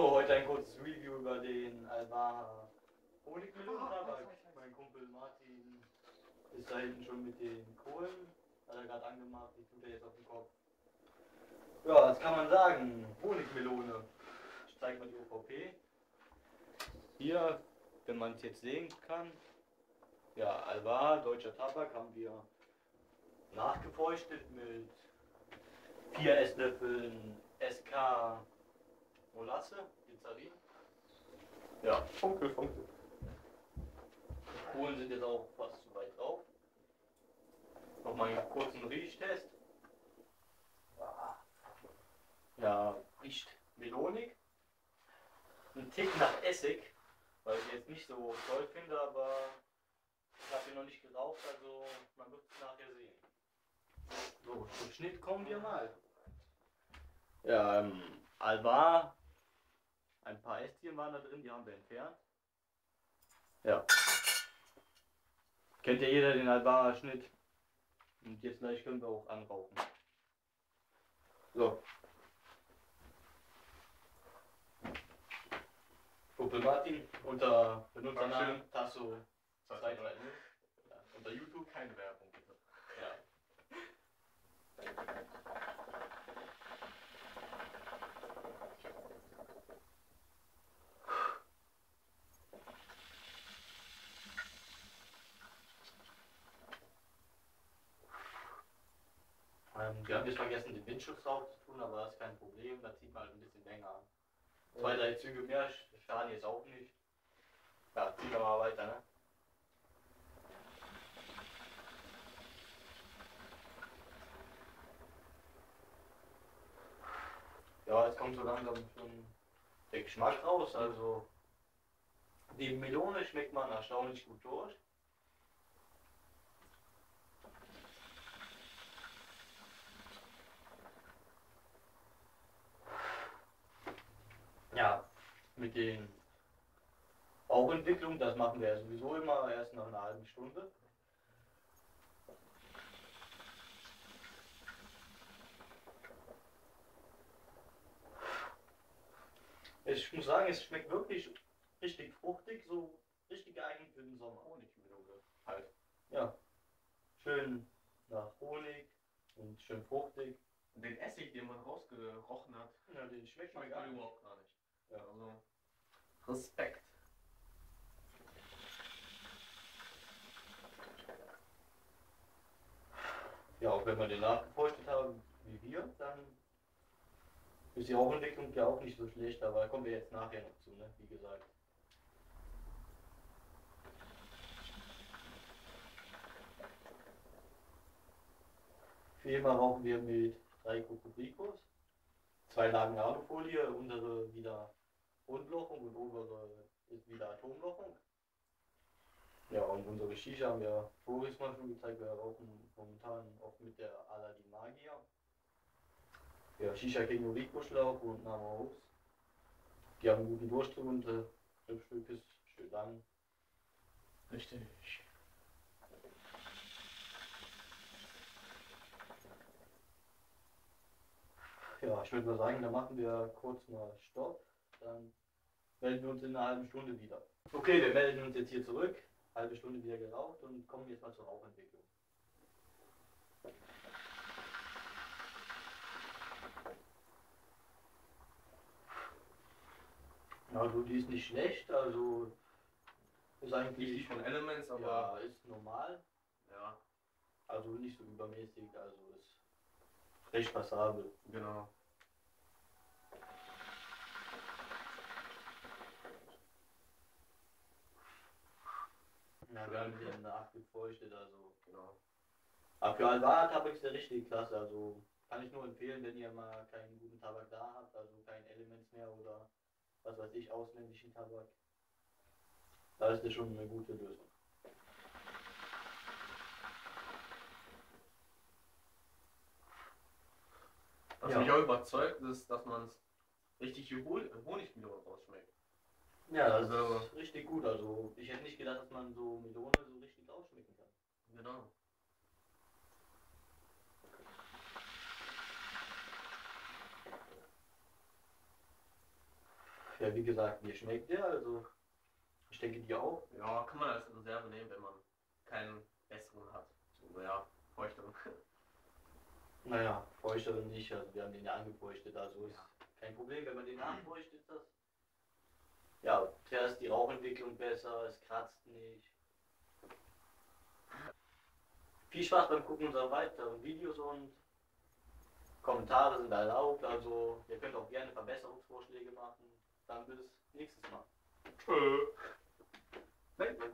Hallo, heute ein kurzes Review über den Albaha. Honig mit Mein Kumpel Martin ist da hinten schon mit den Kohlen. Hat er gerade angemacht, die tut er jetzt auf den Kopf. Ja, was kann man sagen? Honigmelone. Ich zeige mal die OVP. Hier, wenn man es jetzt sehen kann, ja, Alba, deutscher Tabak, haben wir nachgefeuchtet mit 4 Esslöffeln SK Molasse, Glycerin. Ja, Funkel, funkel. Kohlen sind jetzt auch fast zu weit drauf. Nochmal einen kurzen Riechtest. Ja, riecht melonig. Ein Tick nach Essig, weil ich jetzt nicht so toll finde, aber ich habe ihn noch nicht geraucht, also man wird es nachher sehen. So, zum Schnitt kommen wir mal. Ja, ähm, Alvar, ein paar Ästchen waren da drin, die haben wir entfernt. Ja. Kennt ja jeder den Alvara Schnitt. Und jetzt gleich können wir auch anrauchen. So. Kumpel Martin unter Benutzernamen Tasso 230. Ja, unter YouTube. Keine Werbung, bitte. Ja. Ähm, wir haben jetzt vergessen, den Windschutz drauf zu tun, aber das ist kein Problem, da zieht man halt ein bisschen länger an. Zwei, drei Züge mehr sch- schaden jetzt auch nicht. Ja, ziehen wir mal weiter, ne? Ja, jetzt kommt so langsam schon der Geschmack raus, also die Melone schmeckt man erstaunlich gut durch. Ja, mit den Bauchentwicklung, das machen wir ja sowieso immer erst nach einer halben Stunde. Ich muss sagen, es schmeckt wirklich richtig fruchtig, so richtig geeignet für den Sommer. Honigmelone. Halt. Ja, schön nach Honig und schön fruchtig. Und den Essig, den man rausgerochen hat, Ja, den schmeckt man schmeckt gar man nicht. überhaupt gar nicht. Ja. Also, Respekt. Ja, auch wenn wir den nachgefeuchtet haben, wie wir, dann ist die Rauchentwicklung ja auch nicht so schlecht, aber da kommen wir jetzt nachher noch zu, ne? wie gesagt. Viermal rauchen wir mit drei Kokobrikos, zwei Lagen Alufolie, untere wieder Rundlochung und obere ist wieder Atomlochung. Ja, und unsere Shisha haben wir voriges Mal schon gezeigt, wir rauchen momentan oft mit der Aladdin Magier. Ja, Shisha gegen Rico-Schlauch und Nama Obst. Die haben einen guten Durchdruck und äh, das Stück ist schön lang. Richtig. Ja, ich würde mal sagen, dann machen wir kurz mal Stopp. Dann melden wir uns in einer halben Stunde wieder. Okay, wir melden uns jetzt hier zurück. Halbe Stunde wieder geraucht und kommen jetzt mal zur Rauchentwicklung. Also die ist nicht schlecht, also ist eigentlich Richtig von Elements, aber ja, ist normal, ja, also nicht so übermäßig, also ist recht passabel. genau. Ja, wir haben hier nachgefeuchtet, also. genau. Aber für Alvar Tabak ist der richtig klasse, also kann ich nur empfehlen, wenn ihr mal keinen guten Tabak da habt, also kein Elements mehr oder was weiß ich, ausländischen Tabak. Da ist das schon eine gute Lösung. Was Ja. mich auch überzeugt, ist, dass man es richtig wie Hon- Honigmelone rausschmeckt. Ja, das Also- ist richtig gut, also ich hätte nicht gedacht, dass man so Melone so richtig ausschmecken kann. Genau. Ja, wie gesagt, mir schmeckt der, also ich denke dir auch. Ja, kann man als Reserve nehmen, wenn man keinen besseren hat. So, ja, feuchteren. Naja, feuchteren nicht, also wir haben den ja angefeuchtet, also ist Ja. kein Problem, wenn man den nachfeuchtet, das. Ja, da ist die Rauchentwicklung besser, es kratzt nicht. Viel Spaß beim Gucken unserer weiteren Videos und Kommentare sind erlaubt, also ihr könnt auch gerne Verbesserungsvorschläge machen. Dann bis nächstes Mal. Tschö. Nein, bei mir.